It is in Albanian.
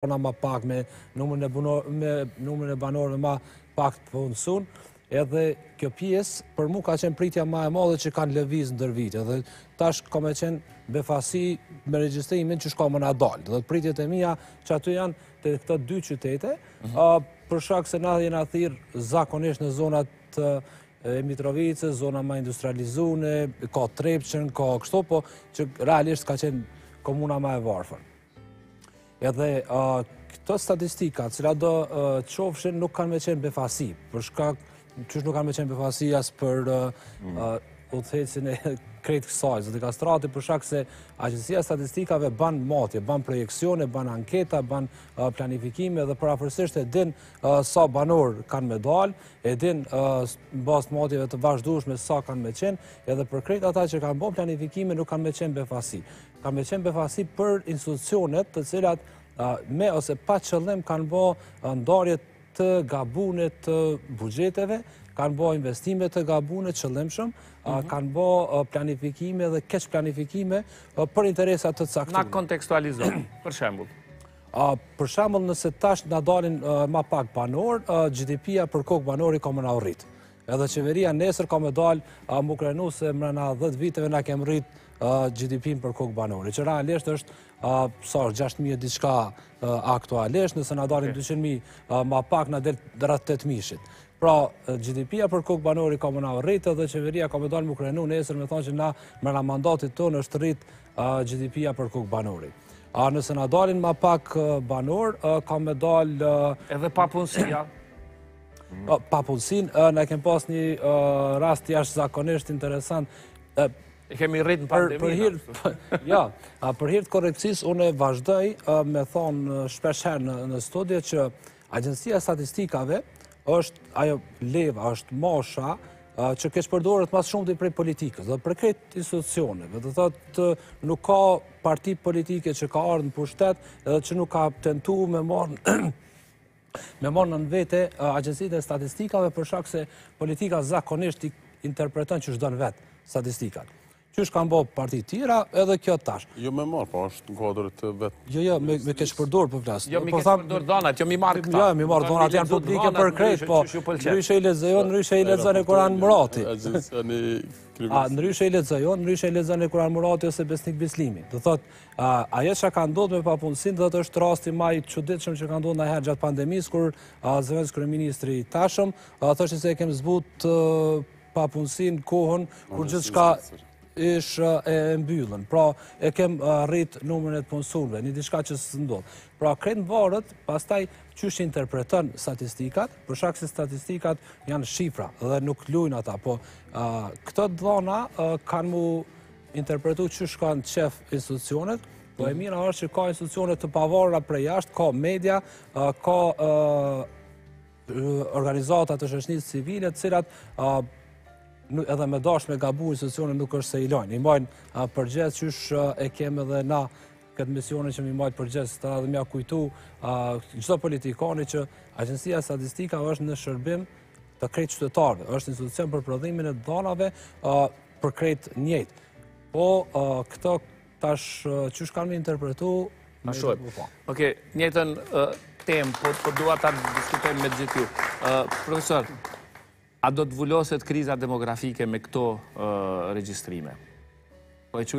banorëve më pak, me numrin e banorëve më pak të punësum, edhe kjo pjesë, për mu ka qenë pritja ma e madhe që kanë lëviz ndër vite, dhe tash ka me qenë befasi me regjistrimin që çka me na dalë, dhe pritjet e mija që aty janë të këta dy qytete, mhm. për shkak se na jashtëzakonisht në zonat e Mitrovicës, zona ma industrializume, ka Trepçën, ka kështu, po që realisht ka qenë komuna ma e varfën. Edhe këto statistika, cilado qofshin, nuk kanë me qenë befasi, për shkak që nuk kanë me qenë befasi as për udhëheqësin e krejt kësaj, zotin Kastrati, për shkak se Agjencia e Statistikave ban matje, ban projekcione, ban anketa, ban planifikime dhe përafërsisht e din sa banorë kanë me dalë, e din në bazë të matjeve të vazhdueshme sa kanë me qenë, edhe për krejt ata që kanë bo planifikime nuk kanë me qenë befasi. Kanë me qenë befasi për institucionet të cilat me ose pa qëllim kanë bo ndarje të gabume të buxheteve, kanë bo investime të gabume qëllimshëm, mhm. kanë bo planifikime dhe keqplanifikime për interesa të caktume. Na kontekstualizon, për shembul? Për shembul, nëse tash na dalin ma pak banorë, GDP-a për kokë banori ka me na u rritë. Edhe qeveria nesër ka me dalë, me u krenu se mrena 10 viteve na kemë rrit GDP-në për kokë banori, që realisht është, sa është, 6.000 diçka aktualisht, nëse na dalin 200.000 ma pak, na del rreth 8.000-shit. Pra, GDP-a për kokë banori ka me na u rritë dhe qeveria ka me dalë me u krenu nesër me thonë që na mrena mandatit tonë është rrit GDP-a për kokë banori. A nëse na dalin ma pak banorë, ka me dalë... Edhe papunësia? Po, papunësinë, na e kem pas një rast jashtëzakonisht interesant. E kemi rritë në pandeminë. Ja, për hir të korrektësisë, unë e vazhdoj me thonë shpeshherë në studio që Agjencia e Statistikave është ajo leva, është masha, që keqpërdoret ma së shumti prej politikës, dhe prej krejt institucioneve, do të thotë nuk ka parti politike që ka ardhë në pushtet, edhe që nuk ka tentu me marrë me marrë nën vete agjencinë e statistikave për shkak se politika zakonisht i interpreton qysh don vet statistikat. Qysh kanë bo partitë tjera, edhe kjo tash. Jo me marrë, po është në kuadër të vet. Jo, jo, me e keqpërdor po flas. Jo, mi po keqpërdor të dhonat, jo mi marr këta. Jo, mi marr të dhonat janë publike për krejt, po. Ndryshe i lexojon, ndryshe i lexon Hekuran Murati. A ndryshe i lexojon, ndryshe i lexon Hekuran Murati ose Besnik Bislimi. Do thotë Ajo që ka ndodhë me papunësinë, dhe t'është rasti ma i çuditshëm që ka ndodhë një herë gjatë pandemisë, kur zëvendëskryeministri tashmë, dhe tha se e kemi zbut papunësinë n'kohën kur gjithçka ish e mbyllun. Pra, e kemi rritë numrin e të punësurve, një diçka që s'ndodh. Pra, krejt m'varet pastaj qysh interpretohen statistikat, për shkak se statistikat janë shifra, dhe nuk lujnë ata, po këto t'dhona kanë mu interpretu qysh kanë qef institucionet, po e mira është që ka institucione të pavarura prej jashtë, ka media, ka organizata të shoqnisë civile, t'cilat edhe me dash me gabu institucionet nuk është se i lojnë. I majnë përgjegjës, qysh e kemi dhe na këtë misionin që m'i majtë përgjegjës, edhe m'ia kujtu çdo politikani që Agjencia e Statistikave është në shërbim, të krejt qytetarëve, është institucion për prodhimin e t'dhanave për krejt njëjtë. Po, këto tash qysh kanë m'i interpretu... Ma shumë. Po. Oke, njëjtën temë, po, po dua ta diskutojmë me gjithë ju. Profesor, a do të vulloset kriza demografike me këto regjistrime? Po e që